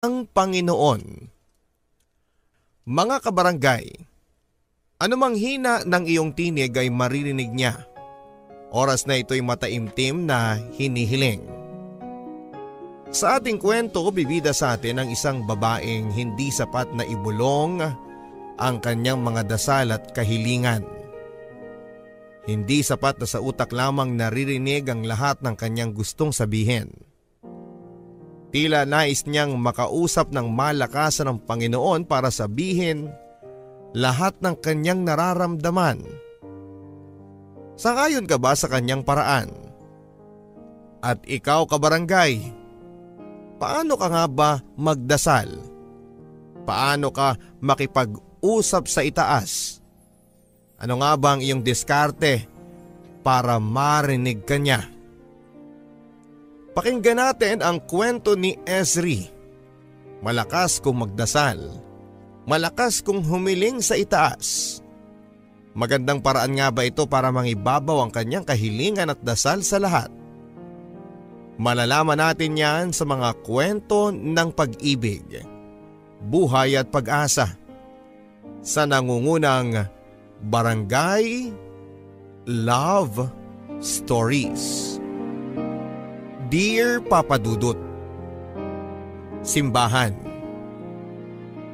ang Panginoon. Mga kabarangay, anumang hina ng iyong tinig ay maririnig niya. Oras na ito'y mataimtim na hinihiling. Sa ating kwento, bibida sa atin ang isang babaeng hindi sapat na ibulong ang kanyang mga dasal at kahilingan. Hindi sapat na sa utak lamang naririnig ang lahat ng kanyang gustong sabihin. Tila nais niyang makausap ng malakasan ng Panginoon para sabihin lahat ng kanyang nararamdaman. Sangayon ka ba sa kanyang paraan? At ikaw kabarangay, paano ka nga ba magdasal? Paano ka makipag-usap sa itaas? Ano nga ba ang iyong diskarte para marinig ka niya? Pakinggan natin ang kwento ni Esri. Malakas kong magdasal. Malakas kong humiling sa itaas. Magandang paraan nga ba ito para mangibabaw ang kanyang kahilingan at dasal sa lahat? Malalaman natin yan sa mga kwento ng pag-ibig, buhay at pag-asa sa nangungunang Barangay Love Stories. Dear Papa Dudut Simbahan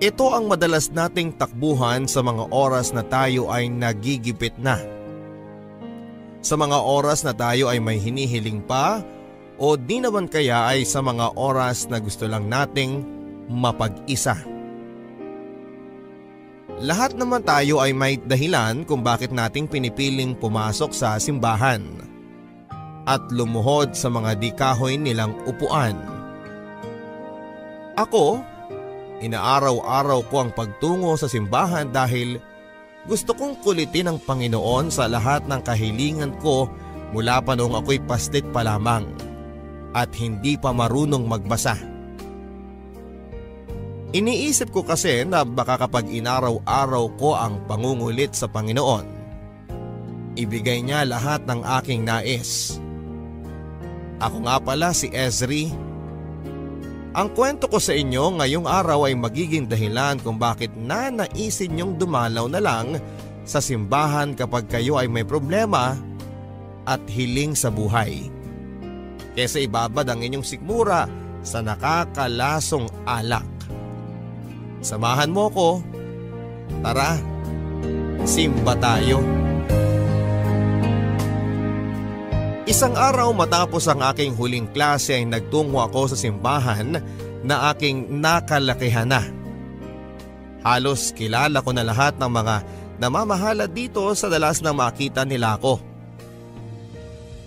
Ito ang madalas nating takbuhan sa mga oras na tayo ay nagigipit na. Sa mga oras na tayo ay may hinihiling pa o di naman kaya ay sa mga oras na gusto lang nating mapag-isa. Lahat naman tayo ay may dahilan kung bakit nating pinipiling pumasok sa simbahan at lumuhod sa mga dikahoy nilang upuan. Ako, inaaraw-araw ko ang pagtungo sa simbahan dahil gusto kong kulitin ang Panginoon sa lahat ng kahilingan ko mula pa noong ako'y pastit pa lamang at hindi pa marunong magbasa. Iniisip ko kasi na baka kapag inaraw-araw ko ang pangungulit sa Panginoon, ibigay niya lahat ng aking nais ako nga pala si Ezri. Ang kwento ko sa inyo ngayong araw ay magiging dahilan kung bakit nanaisin niyong dumalaw na lang sa simbahan kapag kayo ay may problema at hiling sa buhay. Kesa ibabad ang inyong sikmura sa nakakalasong alak. Samahan mo ko. Tara, simba tayo. Isang araw matapos ang aking huling klase ay nagtungo ako sa simbahan na aking nakalakihan na. Halos kilala ko na lahat ng mga namamahala dito sa dalas na makita nila ako.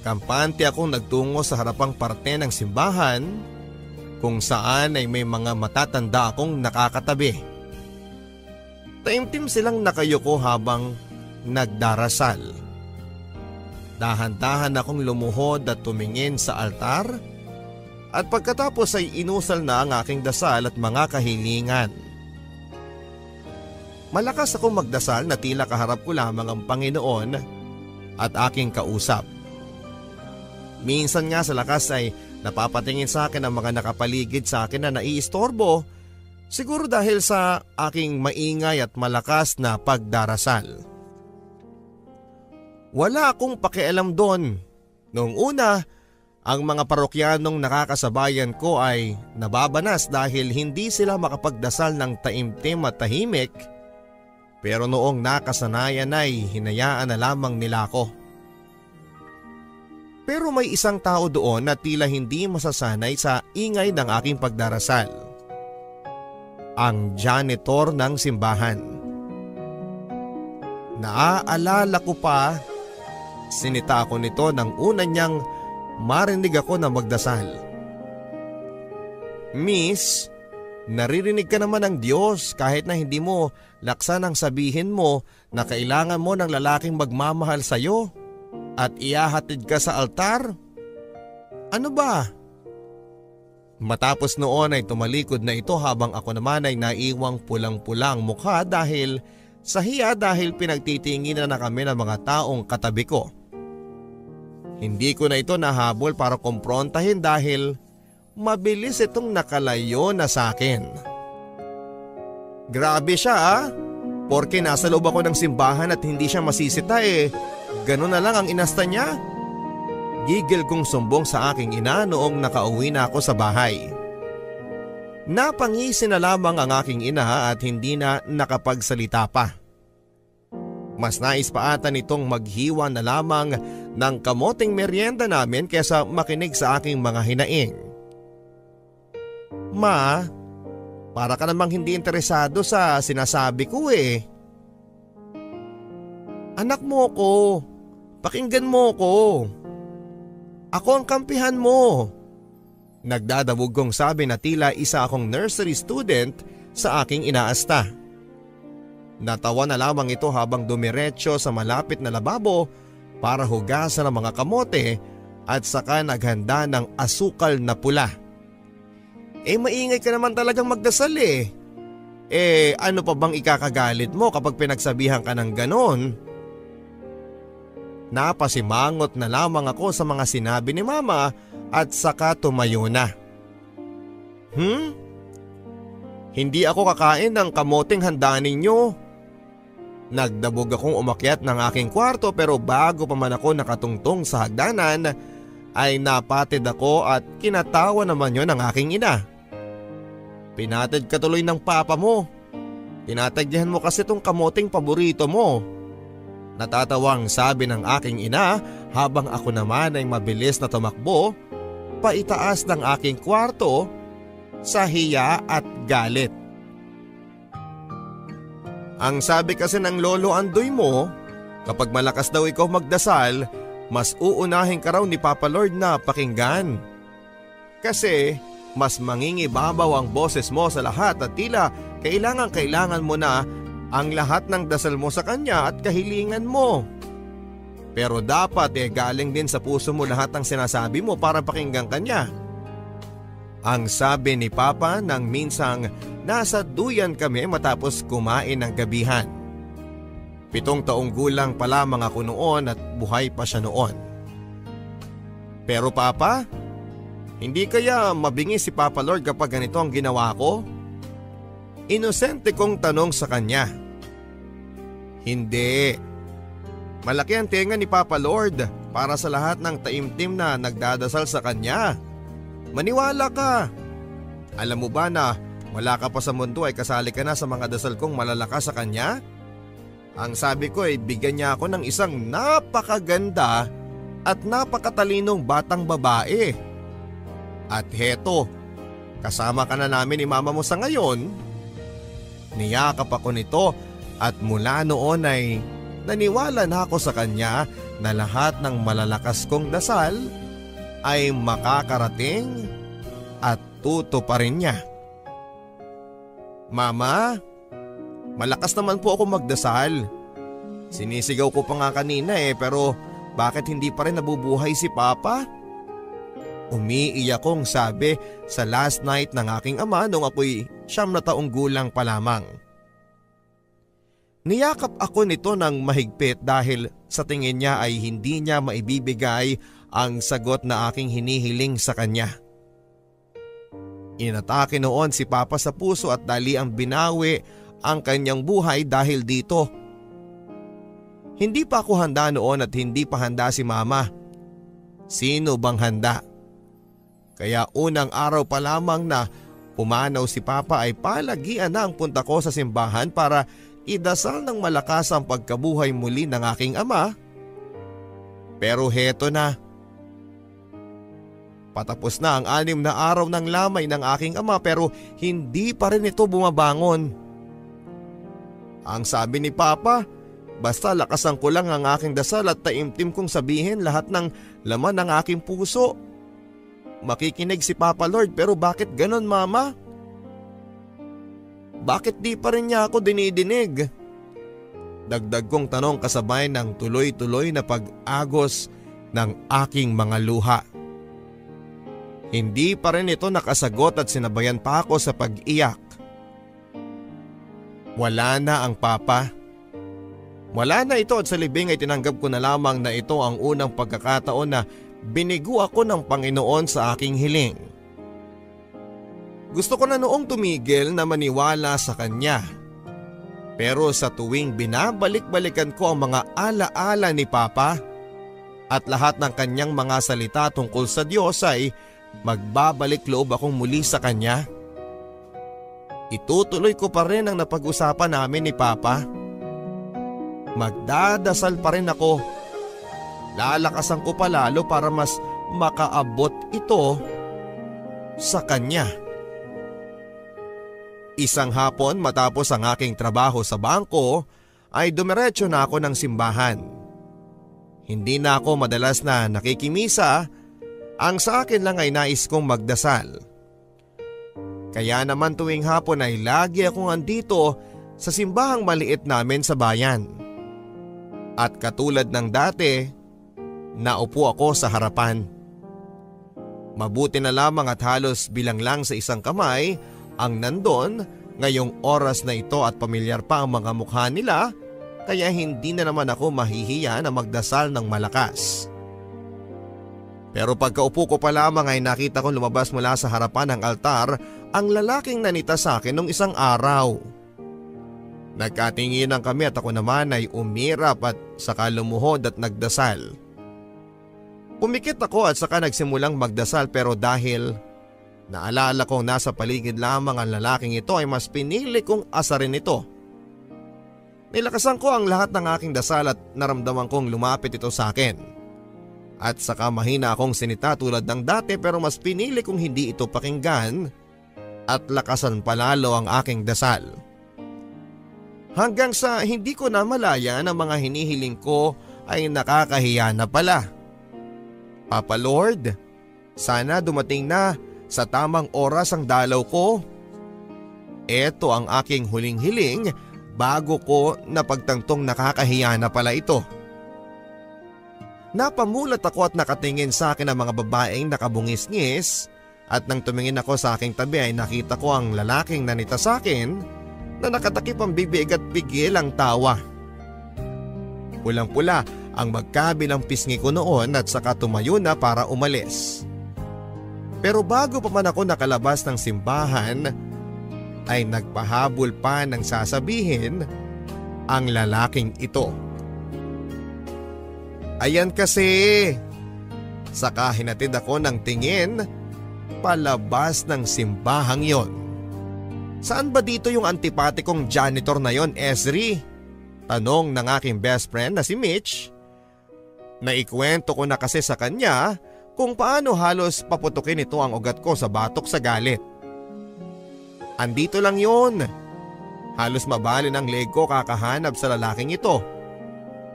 Kampante akong nagtungo sa harapang parte ng simbahan kung saan ay may mga matatanda akong nakakatabi. Taimtim silang nakayuko habang nagdarasal. Dahan-dahan akong lumuhod at tumingin sa altar at pagkatapos ay inusal na ang aking dasal at mga kahilingan. Malakas akong magdasal na tila kaharap ko lamang ang Panginoon at aking kausap. Minsan nga sa lakas ay napapatingin sa akin ang mga nakapaligid sa akin na naiistorbo siguro dahil sa aking maingay at malakas na pagdarasal. Wala akong pakialam doon. Noong una, ang mga parokyanong nakakasabayan ko ay nababanas dahil hindi sila makapagdasal ng taimtim at tahimik. Pero noong nakasanayan ay hinayaan na lamang nila ako. Pero may isang tao doon na tila hindi masasanay sa ingay ng aking pagdarasal. Ang janitor ng simbahan. Naaalala ko pa Sinita ako nito nang una niyang marinig ako na magdasal. Miss, naririnig ka naman ng Diyos kahit na hindi mo laksan ang sabihin mo na kailangan mo ng lalaking magmamahal sa iyo at iyahatid ka sa altar? Ano ba? Matapos noon ay tumalikod na ito habang ako naman ay naiwang pulang-pulang mukha dahil sa hiya dahil pinagtitinginan na kami ng mga taong katabi ko. Hindi ko na ito nahabol para komprontahin dahil mabilis itong nakalayo na sa akin. Grabe siya ah. Porke nasa loob ako ng simbahan at hindi siya masisita eh. Ganun na lang ang inasta niya. Gigil kong sumbong sa aking ina noong nakauwi na ako sa bahay. Napangisi na lamang ang aking ina at hindi na nakapagsalita pa. Mas nais pa ata nitong maghiwa na lamang ng kamoting merienda namin kesa makinig sa aking mga hinaing. Ma, para ka namang hindi interesado sa sinasabi ko eh. Anak mo ko, pakinggan mo ko. Ako ang kampihan mo. Nagdadabog kong sabi na tila isa akong nursery student sa aking inaasta. Natawa na lamang ito habang dumiretso sa malapit na lababo para hugasan ang mga kamote at saka naghanda ng asukal na pula. Eh maingay ka naman talagang magdasal eh. Eh ano pa bang ikakagalit mo kapag pinagsabihan ka ng ganon? Napasimangot na lamang ako sa mga sinabi ni mama at saka tumayo na. Hmm? Hindi ako kakain ng kamoting handa ninyo. Nagdabog akong umakyat ng aking kwarto pero bago pa man ako nakatungtong sa hagdanan ay napatid ako at kinatawa naman yon ng aking ina. Pinatid ka tuloy ng papa mo. Tinatagyahan mo kasi tong kamoting paborito mo. Natatawang sabi ng aking ina habang ako naman ay mabilis na tumakbo paitaas ng aking kwarto sa hiya at galit. Ang sabi kasi ng lolo Andoy mo, kapag malakas daw ikaw magdasal, mas uunahin ka raw ni Papa Lord na pakinggan. Kasi mas mangingibabaw ang boses mo sa lahat at tila kailangan kailangan mo na ang lahat ng dasal mo sa kanya at kahilingan mo. Pero dapat eh galing din sa puso mo lahat ng sinasabi mo para pakinggan kanya. Ang sabi ni Papa nang minsang nasa duyan kami matapos kumain ng gabihan. Pitong taong gulang pa lamang ako noon at buhay pa siya noon. Pero Papa, hindi kaya mabingi si Papa Lord kapag ganito ang ginawa ko? Inosente kong tanong sa kanya. Hindi. Malaki ang tenga ni Papa Lord para sa lahat ng taimtim na nagdadasal sa kanya. Maniwala ka. Alam mo ba na wala ka pa sa mundo ay kasali ka na sa mga dasal kong malalakas sa kanya? Ang sabi ko ay bigyan niya ako ng isang napakaganda at napakatalinong batang babae. At heto, kasama ka na namin ni mama mo sa ngayon Niyakap ako nito at mula noon ay naniwala na ako sa kanya na lahat ng malalakas kong dasal ay makakarating at tuto pa rin niya. Mama, malakas naman po ako magdasal. Sinisigaw ko pa nga kanina eh pero bakit hindi pa rin nabubuhay si Papa? Umiiyak kong sabi sa last night ng aking ama nung ako'y siyam na taong gulang pa lamang. Niyakap ako nito ng mahigpit dahil sa tingin niya ay hindi niya maibibigay ang sagot na aking hinihiling sa kanya. Inatake noon si Papa sa puso at dali ang binawi ang kanyang buhay dahil dito. Hindi pa ako handa noon at hindi pa handa si Mama. Sino bang handa? Kaya unang araw pa lamang na pumanaw si Papa ay palagian na ang punta ko sa simbahan para idasal ng malakas ang pagkabuhay muli ng aking ama. Pero heto na. Patapos na ang anim na araw ng lamay ng aking ama pero hindi pa rin ito bumabangon. Ang sabi ni Papa, basta lakasan ko lang ang aking dasal at taimtim kong sabihin lahat ng laman ng aking puso. Makikinig si Papa Lord pero bakit ganon mama? Bakit di pa rin niya ako dinidinig? Dagdag kong tanong kasabay ng tuloy-tuloy na pag-agos ng aking mga luha. Hindi pa rin ito nakasagot at sinabayan pa ako sa pag-iyak. Wala na ang papa. Wala na ito at sa libing ay tinanggap ko na lamang na ito ang unang pagkakataon na binigo ako ng Panginoon sa aking hiling. Gusto ko na noong tumigil na maniwala sa kanya. Pero sa tuwing binabalik-balikan ko ang mga alaala ni Papa at lahat ng kanyang mga salita tungkol sa Diyos ay magbabalik loob akong muli sa kanya. Itutuloy ko pa rin ang napag-usapan namin ni Papa. Magdadasal pa rin ako. Lalakasan ko pa lalo para mas makaabot ito sa kanya. Isang hapon matapos ang aking trabaho sa bangko ay dumiretso na ako ng simbahan. Hindi na ako madalas na nakikimisa, ang sa akin lang ay nais kong magdasal. Kaya naman tuwing hapon ay lagi akong andito sa simbahang maliit namin sa bayan. At katulad ng dati, naupo ako sa harapan. Mabuti na lamang at halos bilang lang sa isang kamay ang nandon ngayong oras na ito at pamilyar pa ang mga mukha nila kaya hindi na naman ako mahihiya na magdasal ng malakas. Pero pagkaupo ko pa lamang ay nakita kong lumabas mula sa harapan ng altar ang lalaking nanita sa akin nung isang araw. Nagkatinginan kami at ako naman ay umirap at saka lumuhod at nagdasal. Pumikit ako at saka nagsimulang magdasal pero dahil Naalala kong nasa paligid lamang ang lalaking ito ay mas pinili kong asarin ito. Nilakasan ko ang lahat ng aking dasal at naramdaman kong lumapit ito sa akin. At saka mahina akong sinita tulad ng dati pero mas pinili kong hindi ito pakinggan at lakasan palalo ang aking dasal. Hanggang sa hindi ko na malaya na mga hinihiling ko ay nakakahiya na pala. Papa Lord, sana dumating na sa tamang oras ang dalaw ko. Ito ang aking huling hiling bago ko napagtangtong nakakahiya na pala ito. Napamulat ako at nakatingin sa akin ang mga babaeng nakabungis-ngis at nang tumingin ako sa aking tabi ay nakita ko ang lalaking nanita sa akin na nakatakip ang bibig at bigil ang tawa. Pulang-pula ang magkabilang pisngi ko noon at saka tumayo na para umalis. Pero bago pa man ako nakalabas ng simbahan ay nagpahabol pa ng sasabihin ang lalaking ito. Ayan kasi. Saka hinatid ako ng tingin palabas ng simbahang yon. Saan ba dito yung antipatikong janitor na yon, Esri? Tanong ng aking best friend na si Mitch. Naikwento ko na kasi sa kanya kung paano halos paputukin ito ang ugat ko sa batok sa galit. Andito lang yun. Halos mabalin ang leg ko kakahanap sa lalaking ito.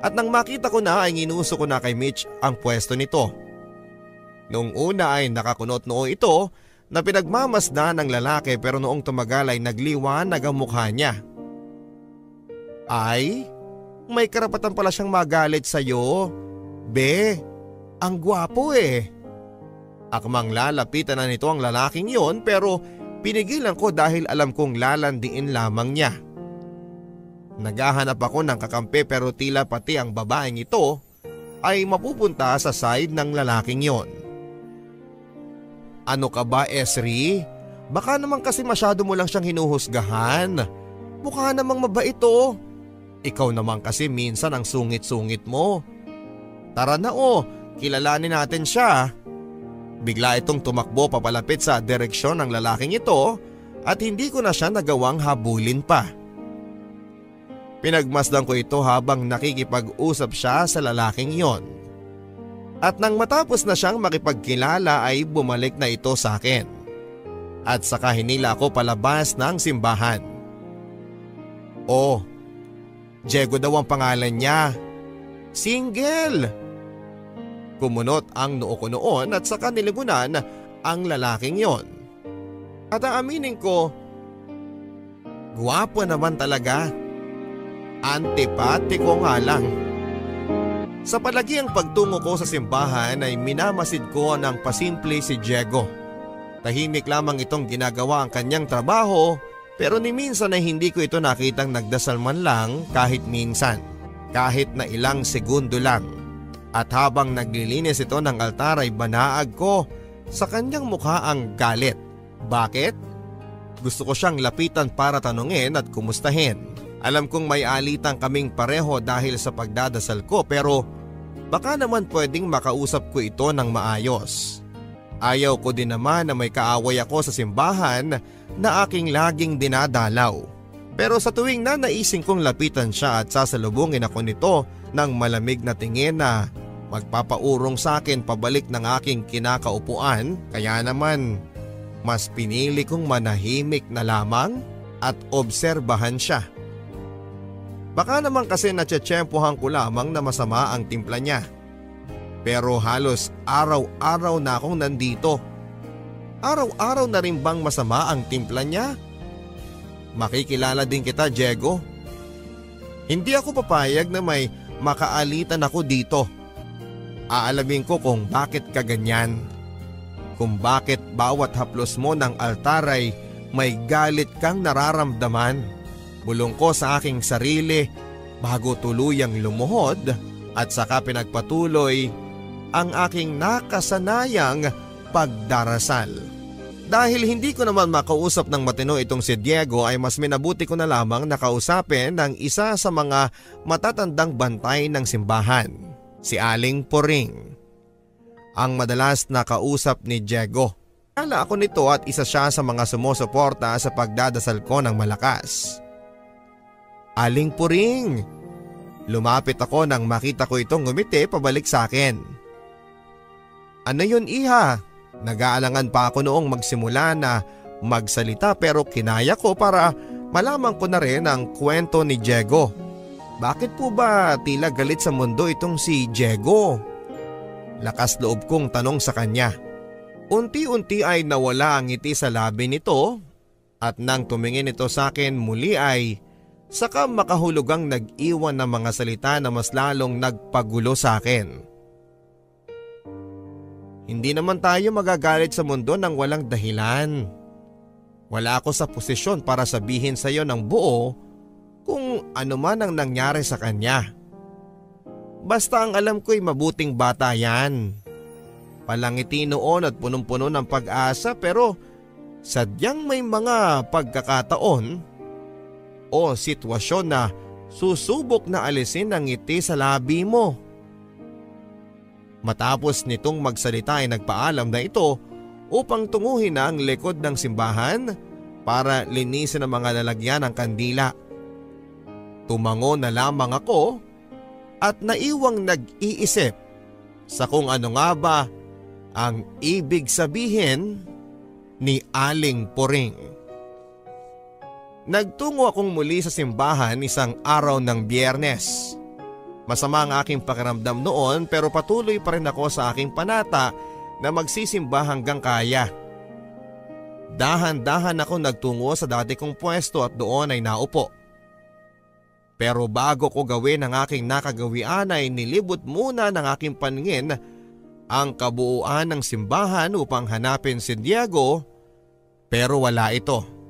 At nang makita ko na ay ginuso ko na kay Mitch ang pwesto nito. Noong una ay nakakunot noo ito na pinagmamasda ng lalaki pero noong tumagal ay nagliwanag ang mukha niya. Ay, may karapatan pala siyang magalit sa'yo. Be, ang gwapo eh. Akmang lalapitan na nito ang lalaking yon pero pinigilan ko dahil alam kong lalandiin lamang niya. Naghahanap ako ng kakampi pero tila pati ang babaeng ito ay mapupunta sa side ng lalaking yon. Ano ka ba Esri? Baka naman kasi masyado mo lang siyang hinuhusgahan. Mukha namang mabait to. Ikaw naman kasi minsan ang sungit-sungit mo. Tara na oh, kilalanin natin siya. Bigla itong tumakbo papalapit sa direksyon ng lalaking ito at hindi ko na siya nagawang habulin pa. Pinagmasdan ko ito habang nakikipag-usap siya sa lalaking iyon. At nang matapos na siyang makipagkilala ay bumalik na ito sa akin. At saka hinila ako palabas ng simbahan. Oh, Diego daw ang pangalan niya. Single! Kumunot ang noo ko noon at saka niligunan ang lalaking yon. At aaminin ko, guwapo naman talaga. Antipatiko nga lang. Sa palagiang pagtungo ko sa simbahan ay minamasid ko ng pasimple si Diego. Tahimik lamang itong ginagawa ang kanyang trabaho pero ni minsan ay hindi ko ito nakitang nagdasal man lang kahit minsan. Kahit na ilang segundo lang. At habang naglilinis ito ng altar ay banaag ko sa kanyang mukha ang galit. Bakit? Gusto ko siyang lapitan para tanungin at kumustahin. Alam kong may alitan kaming pareho dahil sa pagdadasal ko pero baka naman pwedeng makausap ko ito ng maayos. Ayaw ko din naman na may kaaway ako sa simbahan na aking laging dinadalaw. Pero sa tuwing na naising kong lapitan siya at sasalubungin ako nito ng malamig na tingin na magpapaurong sa akin pabalik ng aking kinakaupuan kaya naman mas pinili kong manahimik na lamang at obserbahan siya. Baka naman kasi natsatsyempohan ko lamang na masama ang timpla niya. Pero halos araw-araw na akong nandito. Araw-araw na rin bang masama ang timpla niya? Makikilala din kita Diego. Hindi ako papayag na may makaalitan ako dito. Aalamin ko kung bakit ka ganyan. Kung bakit bawat haplos mo ng altar ay may galit kang nararamdaman. Bulong ko sa aking sarili bago tuluyang lumuhod at saka pinagpatuloy ang aking nakasanayang pagdarasal. Dahil hindi ko naman makausap ng matino itong si Diego ay mas minabuti ko na lamang nakausapin ng isa sa mga matatandang bantay ng simbahan si Aling Poring. Ang madalas na kausap ni Diego. Kala ako nito at isa siya sa mga sumusuporta sa pagdadasal ko ng malakas. Aling Puring! Lumapit ako nang makita ko itong ngumiti pabalik sa akin. Ano yun iha? Nag-aalangan pa ako noong magsimula na magsalita pero kinaya ko para malaman ko na rin ang kwento ni Diego. Bakit po ba tila galit sa mundo itong si Diego? Lakas loob kong tanong sa kanya. Unti-unti ay nawala ang ngiti sa labi nito at nang tumingin ito sa akin muli ay saka makahulugang nag-iwan ng mga salita na mas lalong nagpagulo sa akin. Hindi naman tayo magagalit sa mundo ng walang dahilan. Wala ako sa posisyon para sabihin sa iyo ng buo kung ano man ang nangyari sa kanya. Basta ang alam ko'y mabuting bata yan. Palangiti noon at punong-puno ng pag-asa pero sadyang may mga pagkakataon o sitwasyon na susubok na alisin ang ngiti sa labi mo. Matapos nitong magsalita ay nagpaalam na ito upang tunguhin ang likod ng simbahan para linisin ang mga lalagyan ng kandila. Tumango na lamang ako at naiwang nag-iisip sa kung ano nga ba ang ibig sabihin ni Aling Poring. Nagtungo akong muli sa simbahan isang araw ng biyernes. Masama ang aking pakiramdam noon pero patuloy pa rin ako sa aking panata na magsisimba hanggang kaya. Dahan-dahan ako nagtungo sa dati kong pwesto at doon ay naupo. Pero bago ko gawin ang aking nakagawian ay nilibot muna ng aking paningin ang kabuuan ng simbahan upang hanapin si Diego pero wala ito.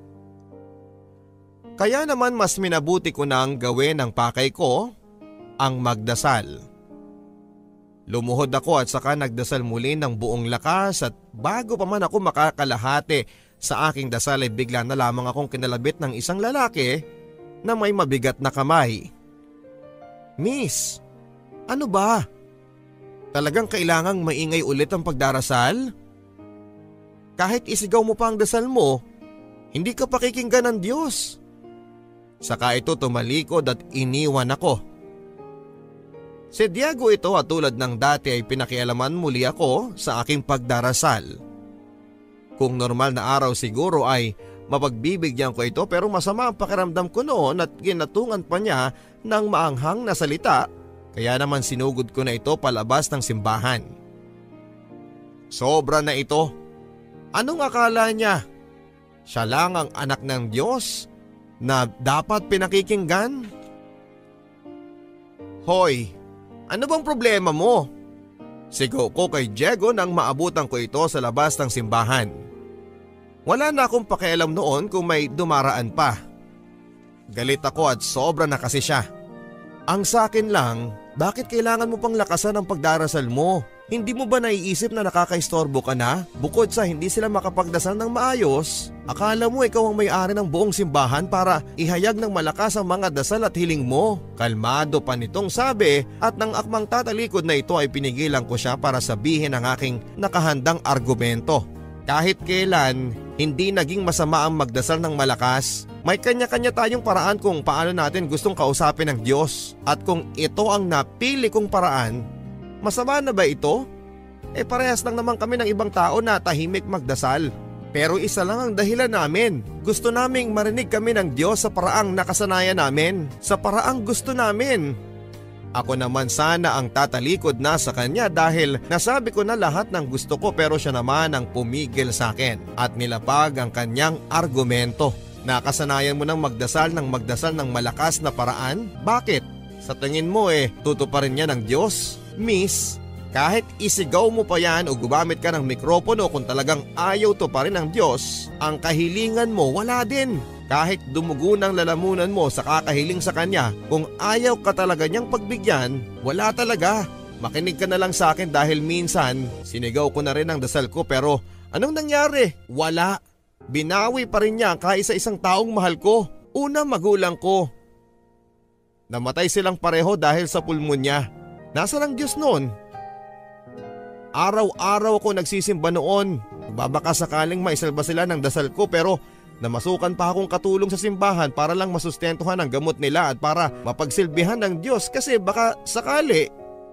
Kaya naman mas minabuti ko nang gawin ang pakay ko ang magdasal. Lumuhod ako at saka nagdasal muli ng buong lakas at bago pa man ako makakalahati sa aking dasal ay bigla na lamang akong kinalabit ng isang lalaki na may mabigat na kamay. Miss, ano ba? Talagang kailangang maingay ulit ang pagdarasal? Kahit isigaw mo pa ang dasal mo, hindi ka pakikinggan ng Diyos. Saka ito tumalikod at iniwan ako. Si Diego ito at tulad ng dati ay pinakialaman muli ako sa aking pagdarasal. Kung normal na araw siguro ay Mapagbibigyan ko ito pero masama ang pakiramdam ko noon at ginatungan pa niya ng maanghang na salita kaya naman sinugod ko na ito palabas ng simbahan. Sobra na ito. Anong akala niya? Siya lang ang anak ng Diyos na dapat pinakikinggan? Hoy, ano bang problema mo? Sigaw ko kay Diego nang maabutan ko ito sa labas ng simbahan. Wala na akong pakialam noon kung may dumaraan pa. Galit ako at sobra na kasi siya. Ang sa akin lang, bakit kailangan mo pang lakasan ang pagdarasal mo? Hindi mo ba naiisip na nakakaistorbo ka na? Bukod sa hindi sila makapagdasal ng maayos, akala mo ikaw ang may-ari ng buong simbahan para ihayag ng malakas ang mga dasal at hiling mo. Kalmado pa nitong sabi at nang akmang tatalikod na ito ay pinigilan ko siya para sabihin ang aking nakahandang argumento. Kahit kailan, hindi naging masama ang magdasal ng malakas. May kanya-kanya tayong paraan kung paano natin gustong kausapin ng Diyos. At kung ito ang napili kong paraan, Masama na ba ito? Eh parehas lang naman kami ng ibang tao na tahimik magdasal. Pero isa lang ang dahilan namin. Gusto naming marinig kami ng Diyos sa paraang nakasanayan namin. Sa paraang gusto namin. Ako naman sana ang tatalikod na sa kanya dahil nasabi ko na lahat ng gusto ko pero siya naman ang pumigil sa akin at nilapag ang kanyang argumento. Nakasanayan mo ng magdasal ng magdasal ng malakas na paraan? Bakit? Sa tingin mo eh, tutuparin niya ng Diyos? Miss, kahit isigaw mo pa yan o gumamit ka ng mikropono kung talagang ayaw to pa rin ng Diyos, ang kahilingan mo wala din. Kahit dumugo ng lalamunan mo sa kakahiling sa Kanya, kung ayaw ka talaga niyang pagbigyan, wala talaga. Makinig ka na lang sa akin dahil minsan sinigaw ko na rin ang dasal ko pero anong nangyari? Wala. Binawi pa rin niya kahit sa isang taong mahal ko. Una magulang ko. Namatay silang pareho dahil sa pulmonya. Nasaan ang Diyos noon? Araw-araw ako nagsisimba noon. Babaka sakaling maisalba sila ng dasal ko pero namasukan pa akong katulong sa simbahan para lang masustentuhan ang gamot nila at para mapagsilbihan ng Diyos kasi baka sakali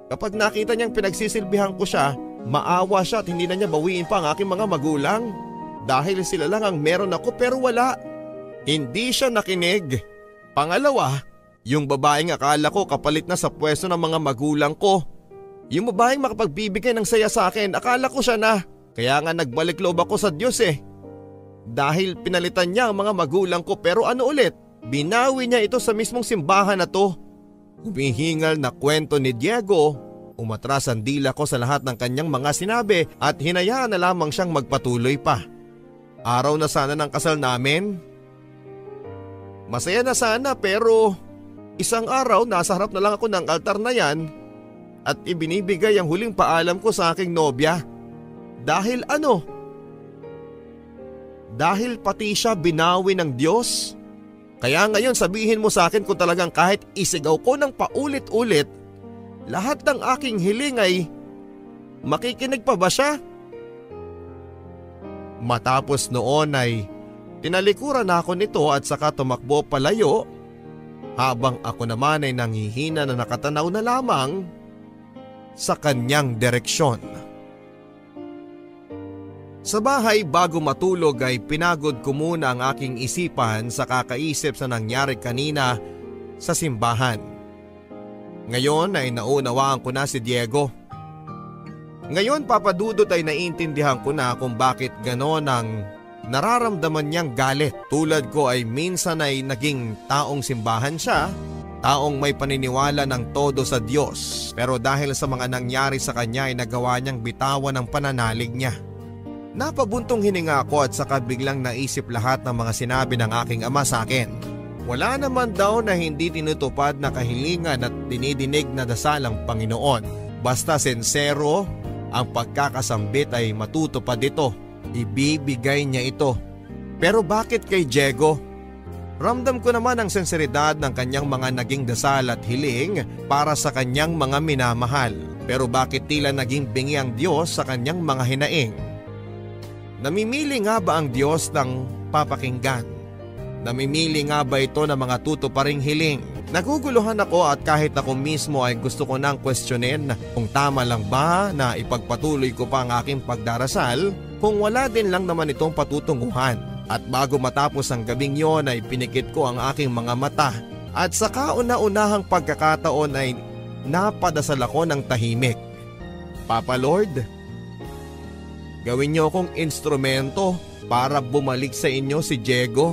kapag nakita niyang pinagsisilbihan ko siya, maawa siya at hindi na niya bawiin pa ang aking mga magulang. Dahil sila lang ang meron ako pero wala. Hindi siya nakinig. Pangalawa, yung babaeng akala ko kapalit na sa pwesto ng mga magulang ko. Yung babaeng makapagbibigay ng saya sa akin, akala ko siya na. Kaya nga nagbalik loob ako sa Diyos eh. Dahil pinalitan niya ang mga magulang ko pero ano ulit, binawi niya ito sa mismong simbahan na to. Humihingal na kwento ni Diego, umatras ang dila ko sa lahat ng kanyang mga sinabi at hinayaan na lamang siyang magpatuloy pa. Araw na sana ng kasal namin. Masaya na sana pero Isang araw nasa harap na lang ako ng altar na yan at ibinibigay ang huling paalam ko sa aking nobya. Dahil ano? Dahil pati siya binawi ng Diyos? Kaya ngayon sabihin mo sa akin kung talagang kahit isigaw ko ng paulit-ulit, lahat ng aking hiling ay makikinig pa ba siya? Matapos noon ay tinalikuran ako nito at saka tumakbo palayo habang ako naman ay nanghihina na nakatanaw na lamang sa kanyang direksyon. Sa bahay bago matulog ay pinagod ko muna ang aking isipan sa kakaisip sa nangyari kanina sa simbahan. Ngayon ay naunawaan ko na si Diego. Ngayon papadudot ay naiintindihan ko na kung bakit ganon ang nararamdaman niyang galit. Tulad ko ay minsan ay naging taong simbahan siya, taong may paniniwala ng todo sa Diyos. Pero dahil sa mga nangyari sa kanya ay nagawa niyang bitawan ang pananalig niya. Napabuntong hininga ako at saka biglang naisip lahat ng mga sinabi ng aking ama sa akin. Wala naman daw na hindi tinutupad na kahilingan at dinidinig na dasal ang Panginoon. Basta sensero, ang pagkakasambit ay matutupad ito Ibibigay niya ito. Pero bakit kay Diego? Ramdam ko naman ang senseridad ng kanyang mga naging dasal at hiling para sa kanyang mga minamahal. Pero bakit tila naging bingi ang Diyos sa kanyang mga hinaing? Namimili nga ba ang Diyos ng papakinggan? Namimili nga ba ito ng mga tutuparing hiling? Naguguluhan ako at kahit ako mismo ay gusto ko nang kwestiyonin kung tama lang ba na ipagpatuloy ko pa ang aking pagdarasal kung wala din lang naman itong patutunguhan. At bago matapos ang gabing yon ay pinikit ko ang aking mga mata at sa kauna-unahang pagkakataon ay napadasal ako ng tahimik. Papa Lord, gawin niyo akong instrumento para bumalik sa inyo si Diego.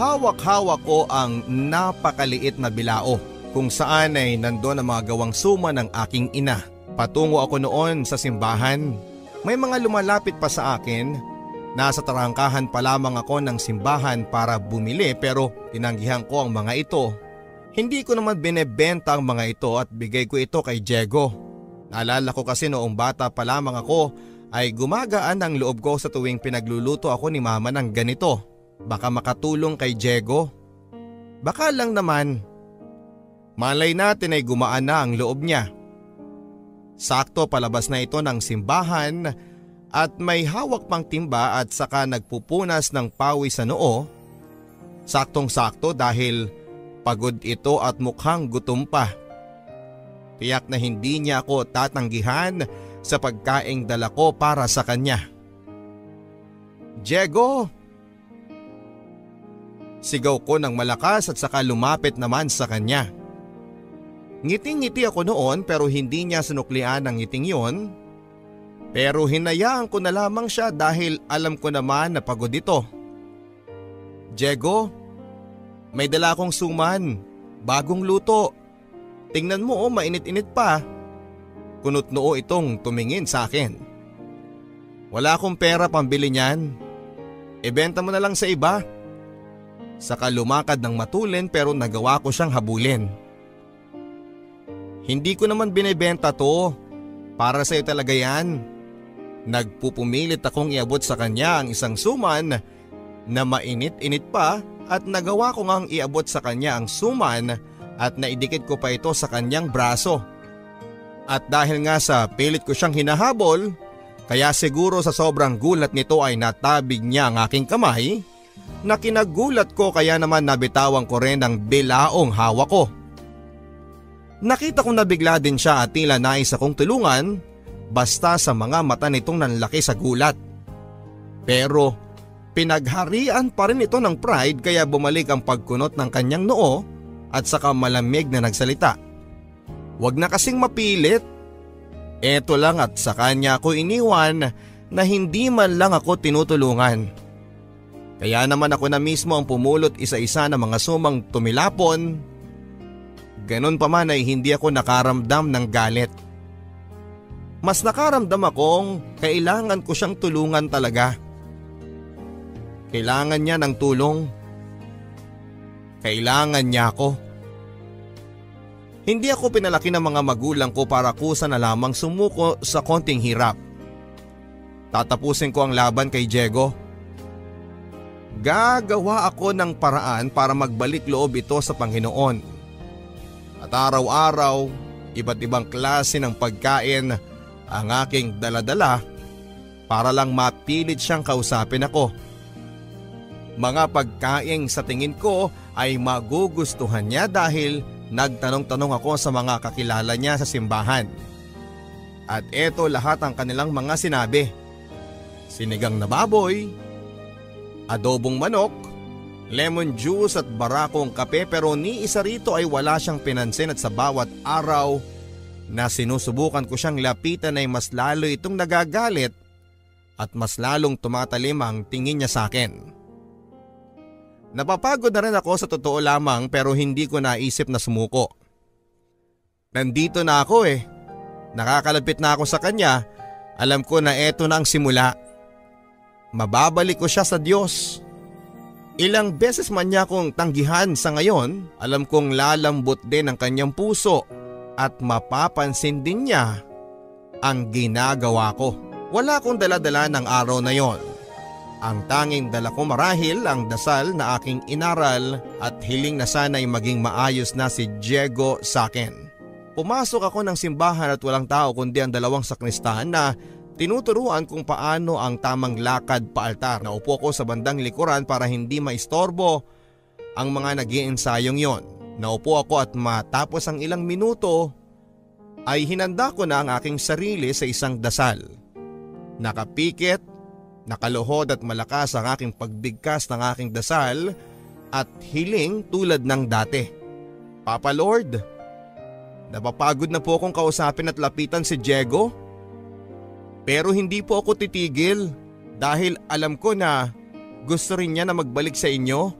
Hawak-hawak ko ang napakaliit na bilao kung saan ay nandoon ang mga gawang suma ng aking ina. Patungo ako noon sa simbahan may mga lumalapit pa sa akin. Nasa tarangkahan pa lamang ako ng simbahan para bumili pero tinanggihan ko ang mga ito. Hindi ko naman binebenta ang mga ito at bigay ko ito kay Diego. Alala ko kasi noong bata pa lamang ako ay gumagaan ang loob ko sa tuwing pinagluluto ako ni mama ng ganito. Baka makatulong kay Diego. Baka lang naman. Malay natin ay gumaan na ang loob niya. Sakto palabas na ito ng simbahan at may hawak pang timba at saka nagpupunas ng pawis sa noo. Saktong sakto dahil pagod ito at mukhang gutom pa. Tiyak na hindi niya ako tatanggihan sa pagkaing dala ko para sa kanya. Diego! Sigaw ko ng malakas at saka lumapit naman sa kanya. Ngiting-ngiti ako noon pero hindi niya sinuklian ang ngiting yon. Pero hinayaan ko na lamang siya dahil alam ko naman na pagod ito. Diego, may dala akong suman, bagong luto. Tingnan mo oh, mainit-init pa. Kunot noo itong tumingin sa akin. Wala akong pera pambili niyan. Ibenta mo na lang sa iba. Saka lumakad ng matulin pero nagawa ko siyang habulin. Hindi ko naman binibenta to. Para sa iyo talaga yan. Nagpupumilit akong iabot sa kanya ang isang suman na mainit-init pa at nagawa ko ngang iabot sa kanya ang suman at naidikit ko pa ito sa kanyang braso. At dahil nga sa pilit ko siyang hinahabol, kaya siguro sa sobrang gulat nito ay natabig niya ang aking kamay, na kinagulat ko kaya naman nabitawan ko rin ang bilaong hawak ko. Nakita kong nabigla din siya at tila nais akong tulungan basta sa mga mata nitong nanlaki sa gulat. Pero pinagharian pa rin ito ng pride kaya bumalik ang pagkunot ng kanyang noo at saka malamig na nagsalita. Huwag na kasing mapilit. Eto lang at sa kanya ako iniwan na hindi man lang ako tinutulungan. Kaya naman ako na mismo ang pumulot isa-isa ng mga sumang tumilapon. Ganon pa man ay hindi ako nakaramdam ng galit. Mas nakaramdam akong kailangan ko siyang tulungan talaga. Kailangan niya ng tulong. Kailangan niya ako. Hindi ako pinalaki ng mga magulang ko para kusa na lamang sumuko sa konting hirap. Tatapusin ko ang laban kay Diego. Gagawa ako ng paraan para magbalik loob ito sa Panginoon. At araw-araw, iba't ibang klase ng pagkain ang aking daladala para lang mapilit siyang kausapin ako. Mga pagkain sa tingin ko ay magugustuhan niya dahil Nagtanong-tanong ako sa mga kakilala niya sa simbahan. At eto lahat ang kanilang mga sinabi. Sinigang na baboy, adobong manok, lemon juice at barakong kape pero ni isa rito ay wala siyang pinansin at sa bawat araw na sinusubukan ko siyang lapitan ay mas lalo itong nagagalit at mas lalong tumatalim ang tingin niya sa akin. Napapagod na rin ako sa totoo lamang pero hindi ko naisip na sumuko. Nandito na ako eh. Nakakalapit na ako sa kanya. Alam ko na eto na ang simula. Mababalik ko siya sa Diyos. Ilang beses man niya akong tanggihan sa ngayon, alam kong lalambot din ang kanyang puso at mapapansin din niya ang ginagawa ko. Wala akong daladala ng araw na yon ang tanging dala ko marahil ang dasal na aking inaral at hiling na sana'y maging maayos na si Diego sa akin. Pumasok ako ng simbahan at walang tao kundi ang dalawang sakristahan na tinuturuan kung paano ang tamang lakad pa altar. Naupo ko sa bandang likuran para hindi maistorbo ang mga nag ensayong yon. Naupo ako at matapos ang ilang minuto ay hinanda ko na ang aking sarili sa isang dasal. Nakapikit Nakaluhod at malakas ang aking pagbigkas ng aking dasal at hiling tulad ng dati. Papa Lord, napapagod na po akong kausapin at lapitan si Diego. Pero hindi po ako titigil dahil alam ko na gusto rin niya na magbalik sa inyo.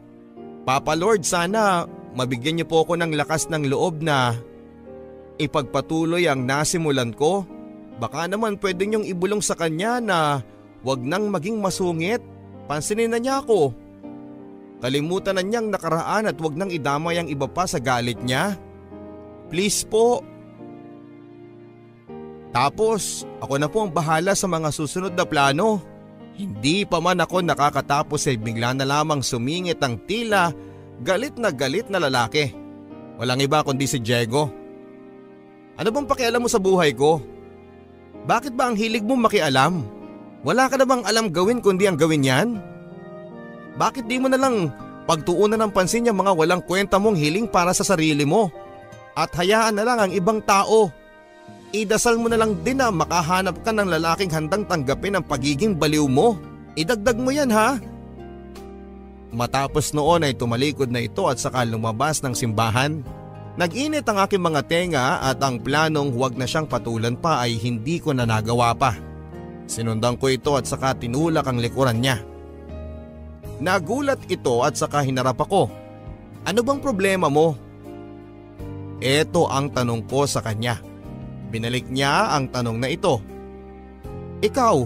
Papa Lord, sana mabigyan niyo po ako ng lakas ng loob na ipagpatuloy ang nasimulan ko. Baka naman pwede niyong ibulong sa kanya na Huwag nang maging masungit. Pansinin na niya ako. Kalimutan na niyang nakaraan at huwag nang idamay ang iba pa sa galit niya. Please po. Tapos ako na po ang bahala sa mga susunod na plano. Hindi pa man ako nakakatapos ay bigla na lamang sumingit ang tila galit na galit na lalaki. Walang iba kundi si Diego. Ano bang pakialam mo sa buhay ko? Bakit ba ang hilig mo makialam? Wala ka na bang alam gawin kundi ang gawin yan? Bakit di mo na lang pagtuunan ng pansin yung mga walang kwenta mong hiling para sa sarili mo? At hayaan na lang ang ibang tao Idasal mo na lang din na makahanap ka ng lalaking handang tanggapin ang pagiging baliw mo. Idagdag mo yan ha. Matapos noon ay tumalikod na ito at saka lumabas ng simbahan. Nag-init ang aking mga tenga at ang planong huwag na siyang patulan pa ay hindi ko na nagawa pa. Sinundan ko ito at saka tinulak ang likuran niya. Nagulat ito at saka hinarap ako. Ano bang problema mo? Ito ang tanong ko sa kanya. Binalik niya ang tanong na ito. Ikaw,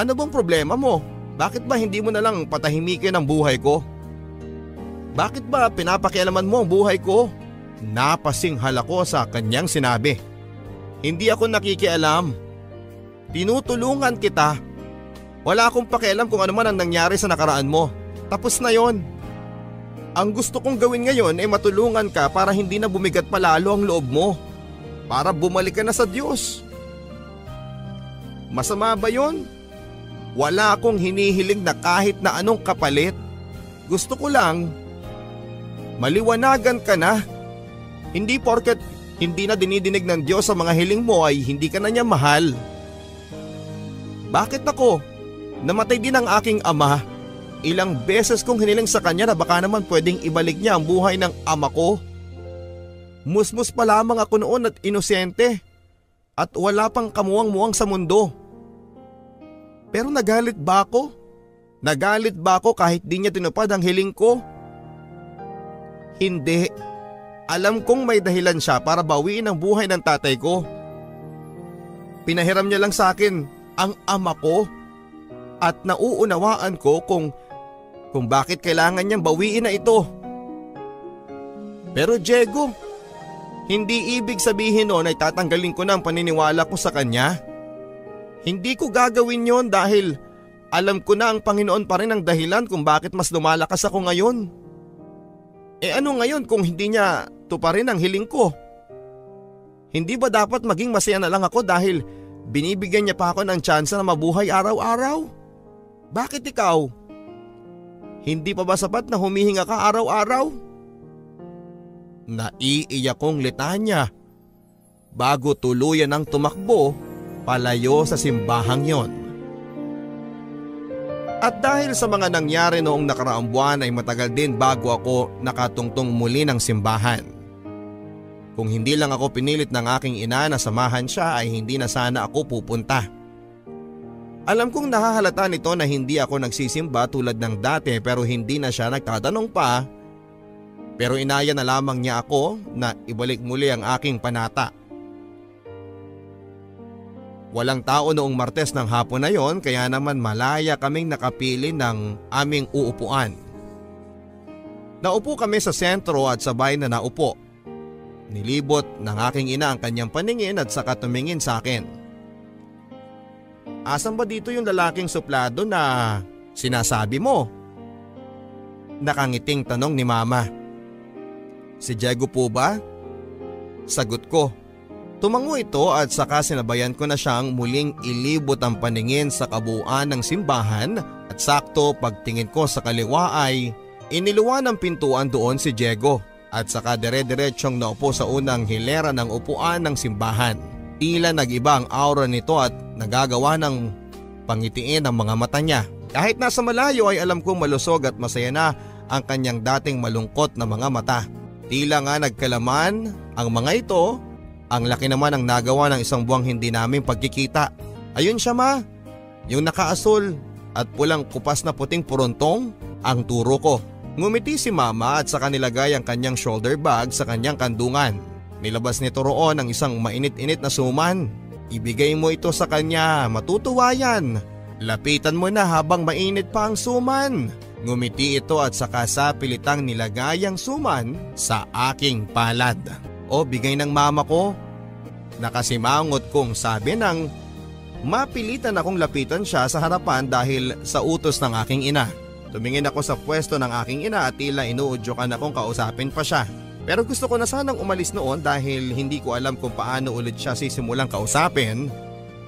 ano bang problema mo? Bakit ba hindi mo na lang patahimikin ang buhay ko? Bakit ba pinapakialaman mo ang buhay ko? Napasinghal ako sa kanyang sinabi. Hindi ako nakikialam. Tinutulungan kita. Wala akong pakialam kung ano man ang nangyari sa nakaraan mo. Tapos na yon. Ang gusto kong gawin ngayon ay matulungan ka para hindi na bumigat palalo ang loob mo para bumalik ka na sa Diyos. Masama ba yon? Wala akong hinihiling na kahit na anong kapalit. Gusto ko lang, maliwanagan ka na. Hindi porket hindi na dinidinig ng Diyos sa mga hiling mo ay hindi ka na niya mahal. Bakit ako? Namatay din ang aking ama. Ilang beses kong hiniling sa kanya na baka naman pwedeng ibalik niya ang buhay ng ama ko. Musmus pa lamang ako noon at inosente at wala pang kamuwang-muwang sa mundo. Pero nagalit ba ako? Nagalit ba ako kahit di niya tinupad ang hiling ko? Hindi. Alam kong may dahilan siya para bawiin ang buhay ng tatay ko. Pinahiram niya lang sa akin ang ama ko at nauunawaan ko kung kung bakit kailangan niyang bawiin na ito. Pero Diego, hindi ibig sabihin noon ay tatanggalin ko na ang paniniwala ko sa kanya. Hindi ko gagawin yon dahil alam ko na ang Panginoon pa rin ang dahilan kung bakit mas lumalakas ako ngayon. E ano ngayon kung hindi niya tuparin ang hiling ko? Hindi ba dapat maging masaya na lang ako dahil binibigyan niya pa ako ng tsansa na mabuhay araw-araw? Bakit ikaw? Hindi pa ba sapat na humihinga ka araw-araw? Naiiyak kong litanya bago tuluyan ang tumakbo palayo sa simbahang yon. At dahil sa mga nangyari noong nakaraang buwan ay matagal din bago ako nakatungtong muli ng simbahan. Kung hindi lang ako pinilit ng aking ina na samahan siya ay hindi na sana ako pupunta. Alam kong nahahalata nito na hindi ako nagsisimba tulad ng dati pero hindi na siya nagtatanong pa pero inaya na lamang niya ako na ibalik muli ang aking panata. Walang tao noong Martes ng hapon na yon kaya naman malaya kaming nakapili ng aming uupuan. Naupo kami sa sentro at sabay na naupo. Nilibot ng aking ina ang kanyang paningin at saka tumingin sa akin. Asan ba dito yung lalaking suplado na sinasabi mo? Nakangiting tanong ni mama. Si Diego po ba? Sagot ko. Tumango ito at saka sinabayan ko na siyang muling ilibot ang paningin sa kabuuan ng simbahan at sakto pagtingin ko sa kaliwa ay iniluwa ng pintuan doon si Diego at saka dire-diretsyong naupo sa unang hilera ng upuan ng simbahan. Tila nag-iba ang aura nito at nagagawa ng pangitiin ang mga mata niya. Kahit nasa malayo ay alam kong malusog at masaya na ang kanyang dating malungkot na mga mata. Tila nga nagkalaman ang mga ito, ang laki naman ang nagawa ng isang buwang hindi namin pagkikita. Ayun siya ma, yung nakaasul at pulang kupas na puting purontong ang turo ko. Ngumiti si mama at sa kanilagay ang kanyang shoulder bag sa kanyang kandungan. Nilabas nito roon ang isang mainit-init na suman. Ibigay mo ito sa kanya, matutuwa yan. Lapitan mo na habang mainit pa ang suman. Ngumiti ito at saka sa pilitang nilagay ang suman sa aking palad. O bigay ng mama ko. Nakasimangot kong sabi nang mapilitan akong lapitan siya sa harapan dahil sa utos ng aking ina. Tumingin ako sa pwesto ng aking ina at tila inuudyokan akong kausapin pa siya. Pero gusto ko na sanang umalis noon dahil hindi ko alam kung paano ulit siya sisimulang kausapin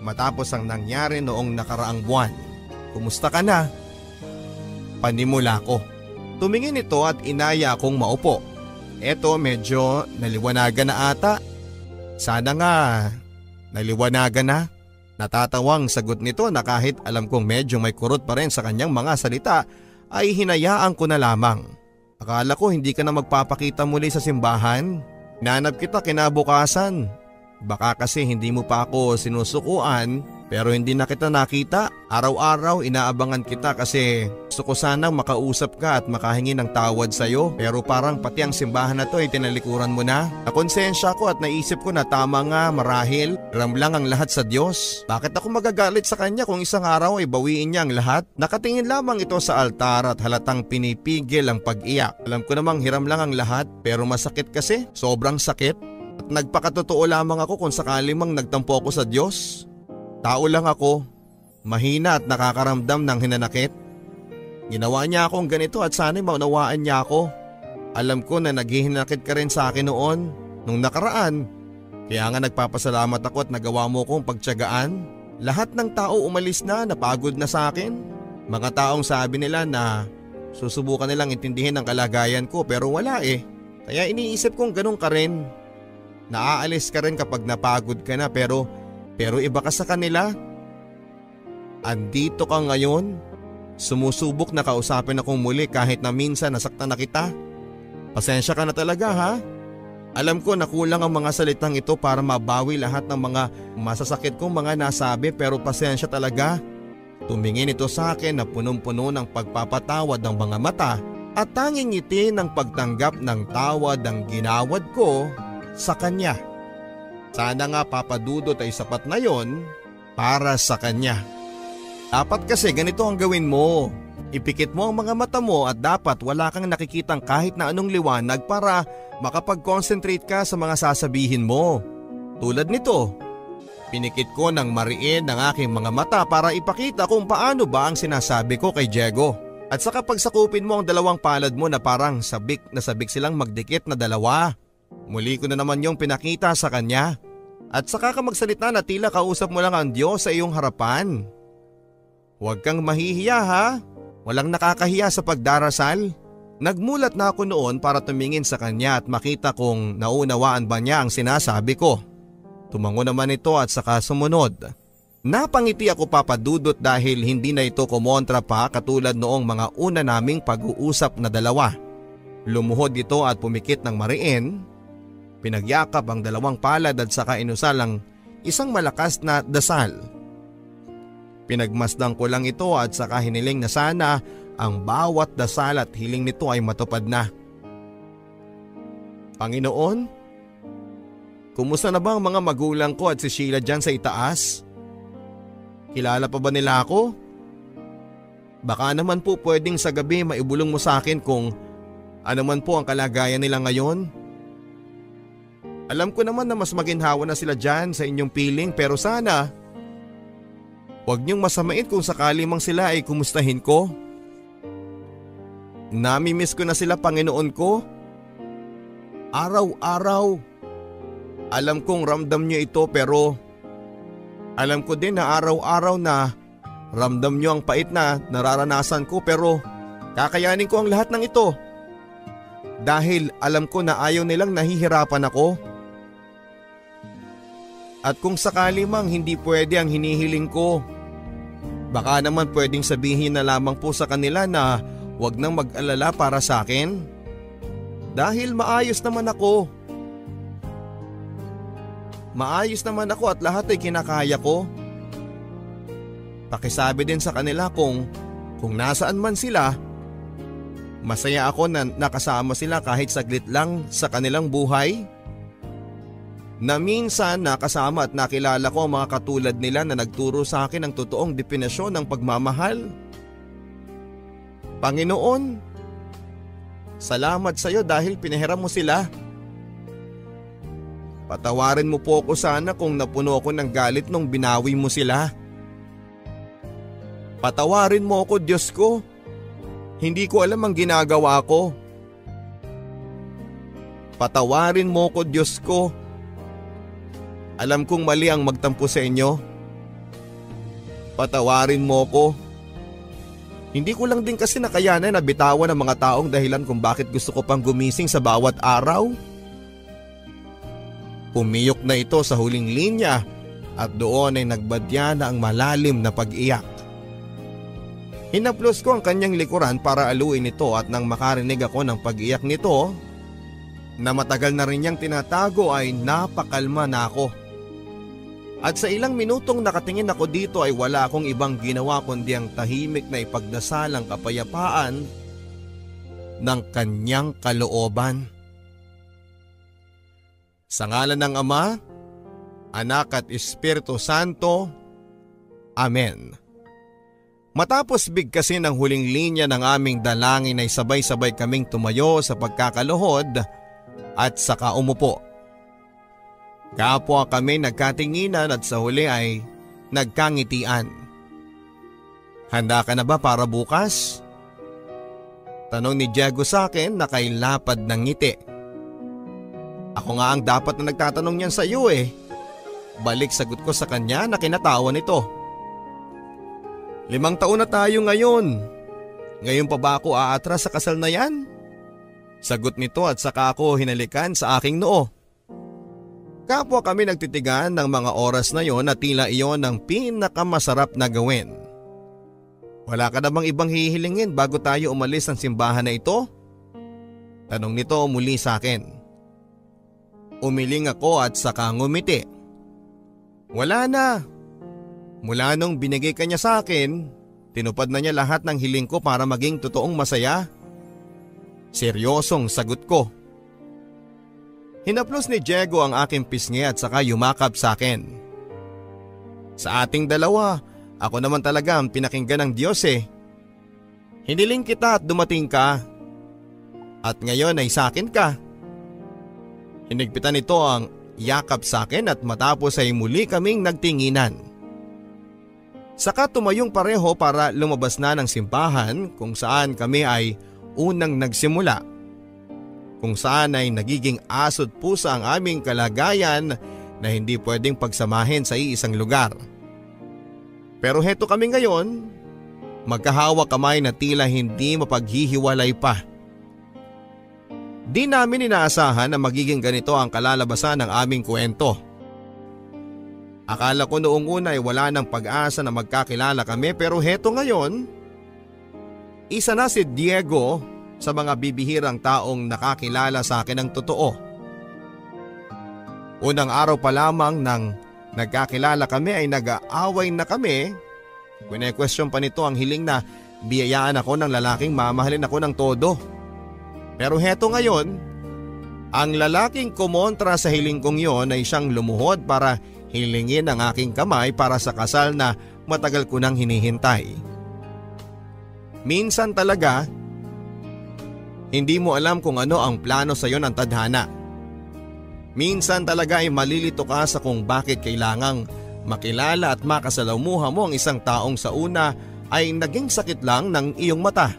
matapos ang nangyari noong nakaraang buwan. Kumusta ka na? Panimula ko. Tumingin ito at inaya akong maupo. Eto medyo naliwanagan na ata. Sana nga naliwanagan na. Natatawang sagot nito na kahit alam kong medyo may kurot pa rin sa kanyang mga salita ay hinayaan ko na lamang. Akala ko hindi ka na magpapakita muli sa simbahan. Nanap kita kinabukasan. Baka kasi hindi mo pa ako sinusukuan pero hindi na kita nakita. Araw-araw inaabangan kita kasi gusto ko sanang makausap ka at makahingi ng tawad sa'yo. Pero parang pati ang simbahan na to ay tinalikuran mo na. Nakonsensya ko at naisip ko na tama nga marahil. Ram lang ang lahat sa Diyos. Bakit ako magagalit sa kanya kung isang araw ay bawiin niya ang lahat? Nakatingin lamang ito sa altar at halatang pinipigil ang pag-iyak. Alam ko namang hiram lang ang lahat pero masakit kasi. Sobrang sakit. At nagpakatotoo lamang ako kung sakali mang nagtampo ako sa Diyos. Tao lang ako, mahina at nakakaramdam ng hinanakit. Ginawa niya akong ganito at sana'y maunawaan niya ako. Alam ko na naghihinakit ka rin sa akin noon, nung nakaraan. Kaya nga nagpapasalamat ako at nagawa mo kong pagtyagaan. Lahat ng tao umalis na, napagod na sa akin. Mga taong sabi nila na susubukan nilang intindihin ang kalagayan ko pero wala eh. Kaya iniisip kong ganun ka rin. Naaalis ka rin kapag napagod ka na pero pero iba ka sa kanila. Andito ka ngayon. Sumusubok na kausapin akong muli kahit na minsan nasaktan na kita. Pasensya ka na talaga ha. Alam ko na kulang ang mga salitang ito para mabawi lahat ng mga masasakit kong mga nasabi pero pasensya talaga. Tumingin ito sa akin na punong-puno ng pagpapatawad ng mga mata at tanging ngiti ng pagtanggap ng tawad ang ginawad ko sa kanya. Sana nga papadudot ay sapat na yon para sa kanya. Dapat kasi ganito ang gawin mo. Ipikit mo ang mga mata mo at dapat wala kang nakikitang kahit na anong liwanag para makapag-concentrate ka sa mga sasabihin mo. Tulad nito, pinikit ko ng mariin ng aking mga mata para ipakita kung paano ba ang sinasabi ko kay Diego. At saka pagsakupin mo ang dalawang palad mo na parang sabik na sabik silang magdikit na dalawa. Muli ko na naman yung pinakita sa kanya. At saka ka magsalita na tila kausap mo lang ang Diyos sa iyong harapan. Huwag kang mahihiya ha. Walang nakakahiya sa pagdarasal. Nagmulat na ako noon para tumingin sa kanya at makita kung naunawaan ba niya ang sinasabi ko. Tumango naman ito at saka sumunod. Napangiti ako papadudot dahil hindi na ito kumontra pa katulad noong mga una naming pag-uusap na dalawa. Lumuhod ito at pumikit ng mariin Pinagyakap ang dalawang palad at saka inusal ang isang malakas na dasal. Pinagmasdan ko lang ito at saka hiniling na sana ang bawat dasal at hiling nito ay matupad na. Panginoon, kumusta na ba ang mga magulang ko at si Sheila dyan sa itaas? Kilala pa ba nila ako? Baka naman po pwedeng sa gabi maibulong mo sa akin kung ano man po ang kalagayan nila ngayon. Alam ko naman na mas maginhawa na sila dyan sa inyong piling pero sana Huwag niyong masamain kung sakali mang sila ay kumustahin ko. Namimiss ko na sila Panginoon ko. Araw-araw. Alam kong ramdam niyo ito pero alam ko din na araw-araw na ramdam niyo ang pait na nararanasan ko pero kakayanin ko ang lahat ng ito. Dahil alam ko na ayaw nilang nahihirapan ako. At kung sakali mang hindi pwede ang hinihiling ko, baka naman pwedeng sabihin na lamang po sa kanila na wag nang mag-alala para sa akin. Dahil maayos naman ako. Maayos naman ako at lahat ay kinakaya ko. Pakisabi din sa kanila kung kung nasaan man sila, masaya ako na nakasama sila kahit saglit lang sa kanilang buhay na minsan nakasama at nakilala ko ang mga katulad nila na nagturo sa akin ng totoong definasyon ng pagmamahal. Panginoon, salamat sa iyo dahil pinahiram mo sila. Patawarin mo po ako sana kung napuno ako ng galit nung binawi mo sila. Patawarin mo ako Diyos ko. Hindi ko alam ang ginagawa ko. Patawarin mo ko Diyos ko. Alam kong mali ang magtampo sa inyo. Patawarin mo ko. Hindi ko lang din kasi nakayanan na bitawan ng mga taong dahilan kung bakit gusto ko pang gumising sa bawat araw. Pumiyok na ito sa huling linya at doon ay nagbadya na ang malalim na pag-iyak. Hinaplos ko ang kanyang likuran para aluin ito at nang makarinig ako ng pag-iyak nito na matagal na rin niyang tinatago ay napakalma na ako. At sa ilang minutong nakatingin ako dito ay wala akong ibang ginawa kundi ang tahimik na ipagdasal ang kapayapaan ng kanyang kalooban. Sa ngalan ng Ama, Anak at Espiritu Santo. Amen. Matapos bigkasin ang huling linya ng aming dalangin ay sabay-sabay kaming tumayo sa pagkakaluhod at saka umupo. Kapwa kami nagkatinginan at sa huli ay nagkangitian. Handa ka na ba para bukas? Tanong ni Diego sa akin na kay lapad ng ngiti. Ako nga ang dapat na nagtatanong niyan sa iyo eh. Balik sagot ko sa kanya na kinatawa nito. Limang taon na tayo ngayon. Ngayon pa ba ako aatras sa kasal na yan? Sagot nito at saka ako hinalikan sa aking noo. Kapwa kami nagtitigan ng mga oras na yon at tila iyon ang pinakamasarap na gawin. Wala ka na bang ibang hihilingin bago tayo umalis ng simbahan na ito? Tanong nito muli sa akin. Umiling ako at saka ngumiti. Wala na. Mula nung binigay ka niya sa akin, tinupad na niya lahat ng hiling ko para maging totoong masaya. Seryosong sagot ko. Hinaplos ni Diego ang aking pisngi at saka yumakap sa akin. Sa ating dalawa, ako naman talaga ang pinakinggan ng Diyos eh. Hiniling kita at dumating ka. At ngayon ay sa akin ka. Hinigpitan nito ang yakap sa akin at matapos ay muli kaming nagtinginan. Saka tumayong pareho para lumabas na ng simbahan kung saan kami ay unang nagsimula. Kung saan ay nagiging asot pusa ang aming kalagayan na hindi pwedeng pagsamahin sa iisang lugar. Pero heto kami ngayon, magkahawa kamay na tila hindi mapaghihiwalay pa. Di namin inaasahan na magiging ganito ang kalalabasan ng aming kwento. Akala ko noong una ay wala ng pag-asa na magkakilala kami pero heto ngayon, isa na si Diego sa mga bibihirang taong nakakilala sa akin ng totoo. Unang araw pa lamang nang nagkakilala kami ay nag-aaway na kami. Kune-question pa nito ang hiling na biyayaan ako ng lalaking mamahalin ako ng todo. Pero heto ngayon, ang lalaking kumontra sa hiling kong yon ay siyang lumuhod para hilingin ang aking kamay para sa kasal na matagal ko nang hinihintay. Minsan talaga, hindi mo alam kung ano ang plano sa iyo ng tadhana. Minsan talaga ay malilito ka sa kung bakit kailangang makilala at makasalamuha mo ang isang taong sa una ay naging sakit lang ng iyong mata.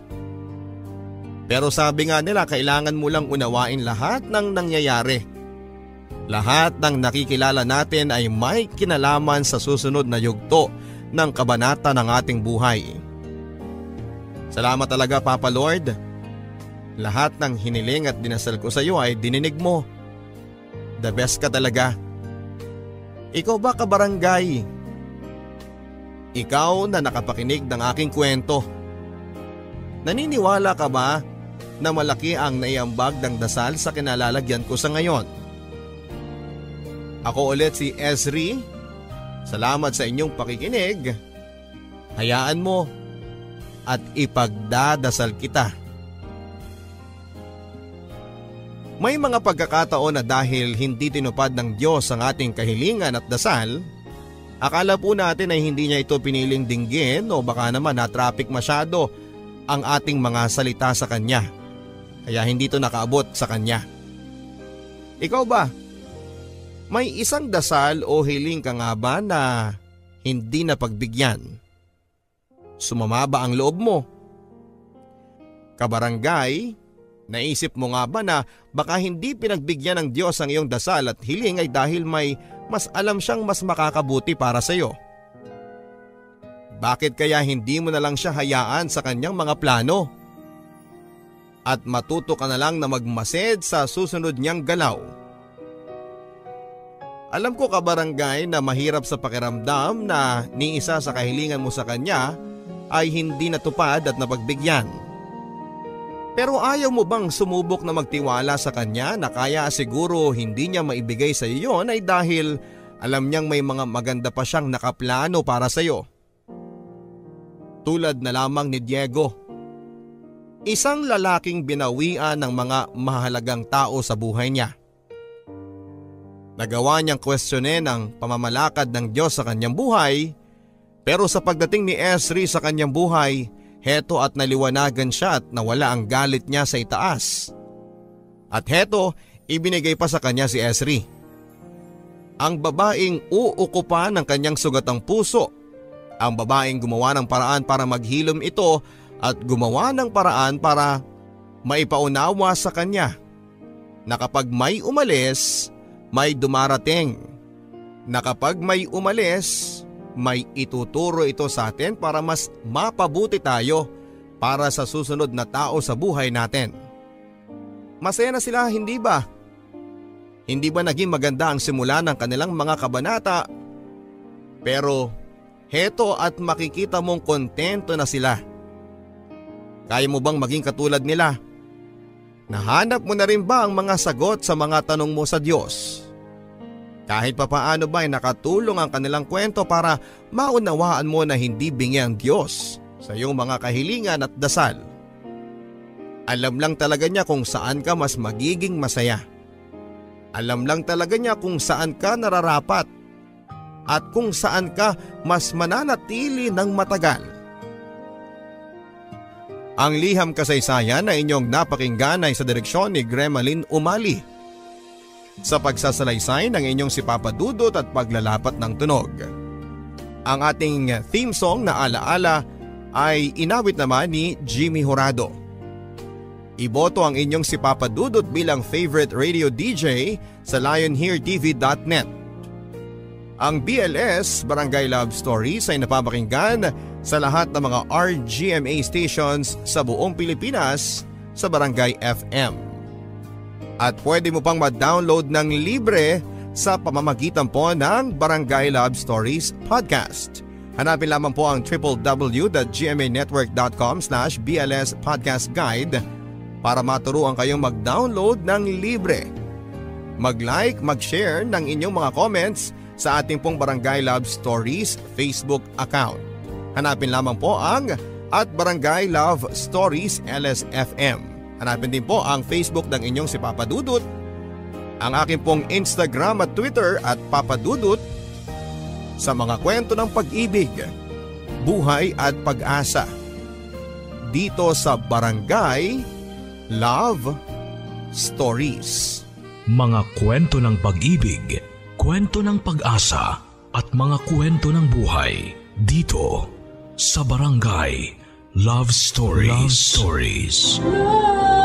Pero sabi nga nila kailangan mo lang unawain lahat ng nangyayari. Lahat ng nakikilala natin ay may kinalaman sa susunod na yugto ng kabanata ng ating buhay. Salamat talaga Papa Lord. Lahat ng hiniling at dinasal ko sa iyo ay dininig mo. The best ka talaga. Ikaw ba kabarangay? Ikaw na nakapakinig ng aking kwento. Naniniwala ka ba na malaki ang naiambag ng dasal sa kinalalagyan ko sa ngayon. Ako ulit si Ezri. Salamat sa inyong pakikinig. Hayaan mo at ipagdadasal kita. May mga pagkakataon na dahil hindi tinupad ng Diyos ang ating kahilingan at dasal, akala po natin ay hindi niya ito piniling dinggin o baka naman na-traffic masyado ang ating mga salita sa Kanya kaya hindi to nakaabot sa kanya. Ikaw ba? May isang dasal o hiling ka nga ba na hindi na pagbigyan? Sumama ba ang loob mo? Kabarangay, naisip mo nga ba na baka hindi pinagbigyan ng Diyos ang iyong dasal at hiling ay dahil may mas alam siyang mas makakabuti para sa iyo? Bakit kaya hindi mo na lang siya hayaan sa kanyang mga plano? At matuto ka na lang na magmased sa susunod niyang galaw alam ko kabarangay na mahirap sa pakiramdam na ni isa sa kahilingan mo sa kanya ay hindi natupad at napagbigyan. Pero ayaw mo bang sumubok na magtiwala sa kanya na kaya siguro hindi niya maibigay sa iyo yon ay dahil alam niyang may mga maganda pa siyang nakaplano para sa iyo. Tulad na lamang ni Diego. Isang lalaking binawian ng mga mahalagang tao sa buhay niya. Nagawa niyang kwestiyonin ang pamamalakad ng Diyos sa kanyang buhay pero sa pagdating ni Esri sa kanyang buhay, heto at naliwanagan siya at nawala ang galit niya sa itaas. At heto, ibinigay pa sa kanya si Esri. Ang babaeng uukupa ng kanyang sugatang puso. Ang babaeng gumawa ng paraan para maghilom ito at gumawa ng paraan para maipaunawa sa kanya na kapag may umalis may dumarating na kapag may umalis, may ituturo ito sa atin para mas mapabuti tayo para sa susunod na tao sa buhay natin. Masaya na sila hindi ba? Hindi ba naging maganda ang simula ng kanilang mga kabanata? Pero heto at makikita mong kontento na sila. Kaya mo bang maging katulad nila? Nahanap mo na rin ba ang mga sagot sa mga tanong mo sa Diyos? Kahit papaano ba ay nakatulong ang kanilang kwento para maunawaan mo na hindi bingi ang Diyos sa iyong mga kahilingan at dasal. Alam lang talaga niya kung saan ka mas magiging masaya. Alam lang talaga niya kung saan ka nararapat at kung saan ka mas mananatili ng matagal. Ang liham kasaysayan na inyong napakinggan ay sa direksyon ni Gremlin Umali. Sa pagsasalaysay ng inyong si Papa Dudot at paglalapat ng tunog. Ang ating theme song na alaala ay inawit naman ni Jimmy Horado. Iboto ang inyong si Papa Dudot bilang favorite radio DJ sa lionheartv.net. Ang BLS Barangay Love Stories ay napapakinggan sa lahat ng mga RGMA stations sa buong Pilipinas sa Barangay FM. At pwede mo pang ma-download ng libre sa pamamagitan po ng Barangay Love Stories Podcast. Hanapin lamang po ang www.gmanetwork.com slash BLS Podcast Guide para maturuan kayong mag-download ng libre. Mag-like, mag-share ng inyong mga comments sa ating pong Barangay Love Stories Facebook account. Hanapin lamang po ang at Barangay Love Stories LSFM. Hanapin din po ang Facebook ng inyong si Papa Dudut, ang aking pong Instagram at Twitter at Papa Dudut sa mga kwento ng pag-ibig, buhay at pag-asa. Dito sa Barangay Love Stories. Mga kwento ng pag-ibig, kwento ng pag-asa at mga kwento ng buhay dito sa Barangay Love Stories. Love Stories. Love.